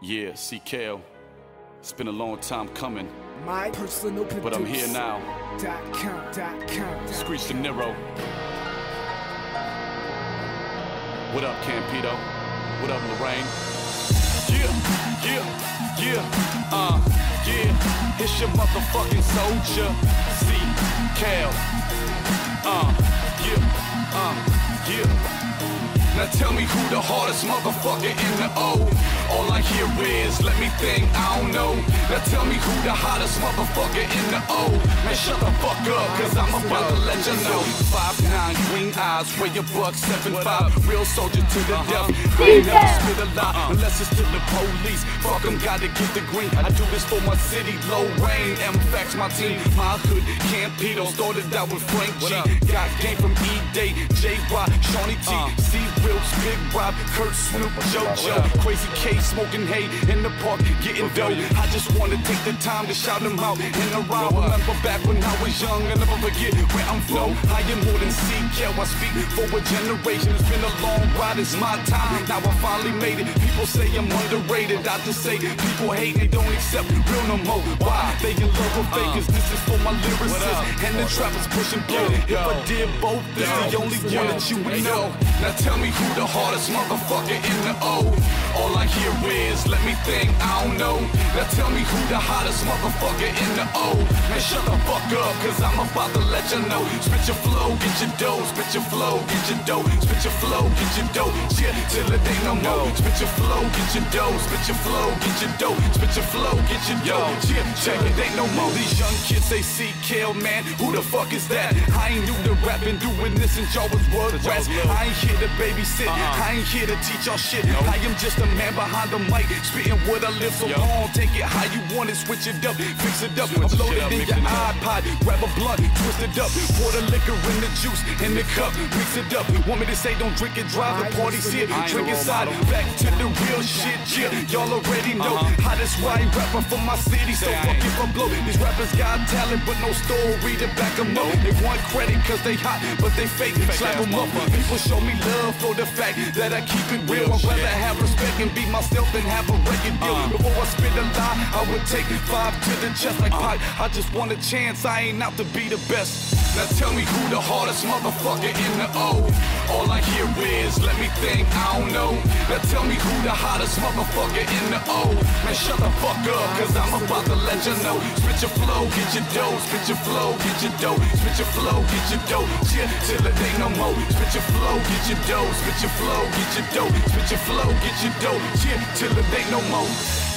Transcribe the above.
Yeah, CKL. It's been a long time coming, My personal producer. but I'm here now. Dot com, dot com, dot Screech De Niro. What up, Campeto? What up, Lorain? Yeah, yeah, yeah, uh, yeah. It's your motherfucking soldier, C. Cal. Uh, yeah, uh, yeah. Now tell me who the hardest motherfucker in the O. All I hear is, let me think, I don't know. Now tell me who the hottest motherfucker in the O. Man, shut the fuck up, cause I'm about to let you know. Five nine, green eyes, weigh your buck, seven five, real soldier to the death. Ain't never spit a lot unless it's to the police. Fuck Fuck 'em, gotta get the green. I do this for my city, low rain. M facts, my team, my hood, Campeto. Started out with Frank G. Got game from E Day, J Y, Shawnee T, C Big Rob, Kurt Snoop, JoJo, Crazy K, smoking hay in the park, getting dope. I just wanna take the time to shout them out in a rhyme. Remember back when I was young, I never forget where I'm from. I am more than CK, I speak for a generation. It's been a long ride, it's my time. Now I finally made it. People say I'm underrated. I just say people hate, they don't accept real no more. Why? They in love with fakers. This is for my lyricists and the trappers pushing blow. If I did both, this is the only one that you would know. Now tell me who the hardest motherfucker in the O. All I hear is, let me think, I don't know. Now tell me who the hottest motherfucker in the O. Man, shut the fuck up, cause I'm about to let you know. Spit your flow, get your dough, spit your flow, get your dough, spit your flow, get your dough, shit, till it ain't no more. Spit your flow, get your dough, spit your flow, get your dough, spit your flow, get your dough, shit, check it, ain't no more. These young kids they see kill, man, who the fuck is that? I ain't new to rapping, doing this since y'all was word rats. I ain't here to babysit, I ain't here to teach y'all shit. I am just a man behind the mic, spitting what I live so long. Take it how you want it, switch it up, fix it up, upload it in your iPod, grab a blunt, twist it up, pour the liquor in the juice in the cup, mix it up. Want me to say don't drink and drive, the party's here, drink inside, back to the real shit, yeah. Y'all already know hottest white rapper from my city, so fuck if I blow. These rappers got talent, but no story to back 'em up. They want credit cause they hot, but they fake, slap 'em up. People show me love for the fact that I keep it real. I'd rather have respect and be myself than have a record deal. Before I spit a lie, I would take five to the chest like Pac. I just want a chance, I ain't out to be the best. Now tell me who the hardest motherfucker in the O. All I hear is, let me think, I don't know. Now tell me who the hottest motherfucker in the O. Man, shut the fuck up, cause I'm about to let you know. Spit your flow, get your dough, spit your flow, get your dough, spit your flow, get your dough, till it ain't no more. Spit your flow, get your dough, spit your flow, get your dough, spit your flow, get your dough, till it ain't no more.